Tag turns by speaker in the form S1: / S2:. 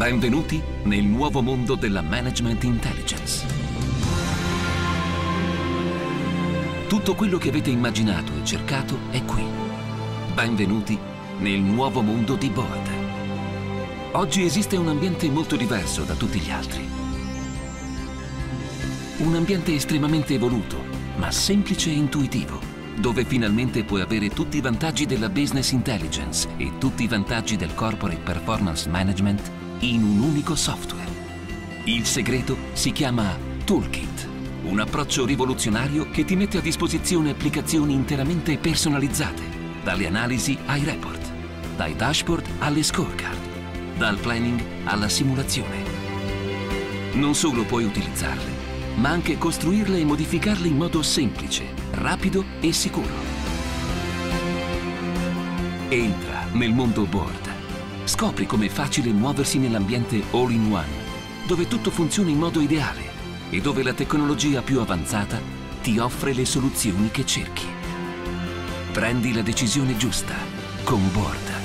S1: Benvenuti nel nuovo mondo della Management Intelligence. Tutto quello che avete immaginato e cercato è qui. Benvenuti nel nuovo mondo di Board. Oggi esiste un ambiente molto diverso da tutti gli altri. Un ambiente estremamente evoluto, ma semplice e intuitivo, dove finalmente puoi avere tutti i vantaggi della business intelligence e tutti i vantaggi del corporate performance management in un unico software. Il segreto si chiama Toolkit, un approccio rivoluzionario che ti mette a disposizione applicazioni interamente personalizzate, dalle analisi ai report, dai dashboard alle scorecard, dal planning alla simulazione. Non solo puoi utilizzarle, ma anche costruirle e modificarle in modo semplice, rapido e sicuro. Entra nel mondo board Scopri com'è facile muoversi nell'ambiente all-in-one, dove tutto funziona in modo ideale e dove la tecnologia più avanzata ti offre le soluzioni che cerchi. Prendi la decisione giusta con Board.